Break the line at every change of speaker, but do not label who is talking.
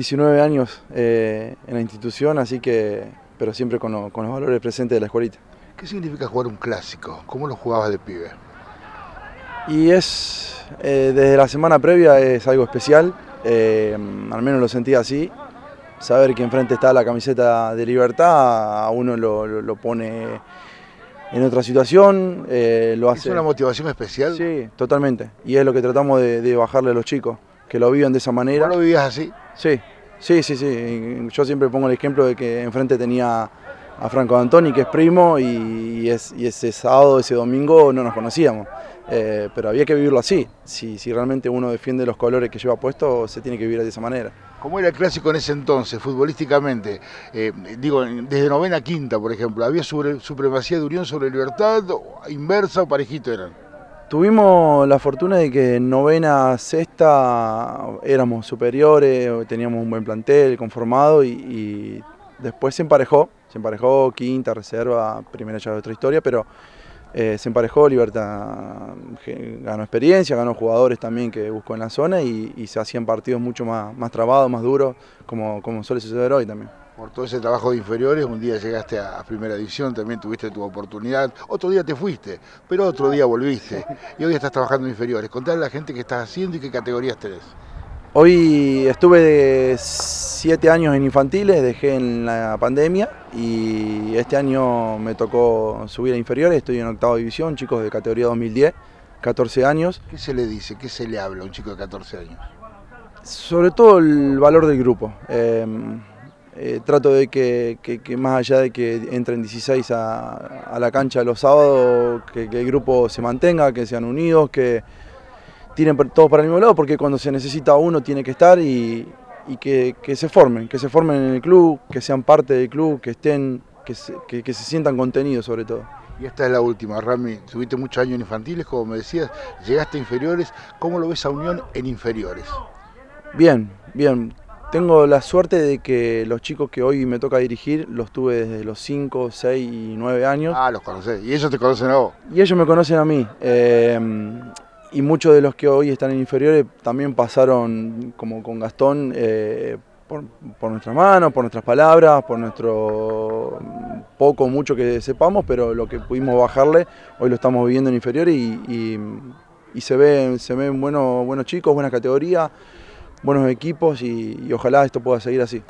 19 años eh, en la institución, así que, pero siempre con, lo- con los valores presentes de la escuelita.
¿Qué significa jugar un clásico? ¿Cómo lo jugabas de pibe?
Y es, eh, desde la semana previa es algo especial, eh, al menos lo sentí así. Saber que enfrente está la camiseta de libertad, a uno lo, lo- lo pone en otra situación, lo
¿Es
hace...
una motivación especial?
Sí, totalmente. Y es lo que tratamos de, de bajarle a los chicos, que lo vivan de esa manera.
¿No lo vivías así?
Sí, sí, sí, sí. Yo siempre pongo el ejemplo de que enfrente tenía a Franco Antoni, que es primo, y, es- ese sábado, ese domingo no nos conocíamos. Eh, pero había que vivirlo así. Si, realmente uno defiende los colores que lleva puesto, se tiene que vivir de esa manera.
¿Cómo era el clásico en ese entonces, futbolísticamente? Eh, digo, desde novena quinta, por ejemplo, ¿había supremacía de Unión sobre Libertad, inversa o parejito eran?
Tuvimos la fortuna de que en novena, sexta éramos superiores, teníamos un buen plantel conformado y, después se emparejó, se emparejó quinta, reserva, primera ya de otra historia, pero eh, se emparejó, Libertad ganó experiencia, ganó jugadores también que buscó en la zona y, y se hacían partidos mucho más, más trabados, más duros, como, como suele suceder hoy también.
Por todo ese trabajo de inferiores, un día llegaste a primera división, también tuviste tu oportunidad, otro día te fuiste, pero otro día volviste y hoy estás trabajando en inferiores. Contale a la gente qué estás haciendo y qué categorías tenés.
Hoy estuve siete años en infantiles, dejé en la pandemia y este año me tocó subir a inferiores, estoy en octava división, chicos de categoría 2010, 14 años.
¿Qué se le dice? ¿Qué se le habla a un chico de 14 años?
Sobre todo el valor del grupo. Eh, eh, trato de que, que- que más allá de que entren 16 a, a la cancha los sábados, que, que el grupo se mantenga, que sean unidos, que tiren per- todos para el mismo lado, porque cuando se necesita uno tiene que estar y, y que, se formen, que se formen en el club, que sean parte del club, que estén, que se, que se sientan contenidos sobre todo.
Y esta es la última, Rami. Tuviste muchos años en infantiles, como me decías, llegaste a inferiores. ¿Cómo lo ves a Unión en inferiores?
Bien, bien. Tengo la suerte de que los chicos que hoy me toca dirigir los tuve desde los 5, 6 y 9 años.
Ah, los conocés. Y ellos te conocen a vos.
Y ellos me conocen a mí. eh, y muchos de los que hoy están en inferiores también pasaron, como con Gastón, eh, por, por nuestras manos, por nuestras palabras, por nuestro poco mucho que sepamos, pero lo que pudimos bajarle, hoy lo estamos viviendo en inferiores y, y- y se ven, se ven buenos, buenos chicos, buenas categorías, buenos equipos y- y ojalá esto pueda seguir así.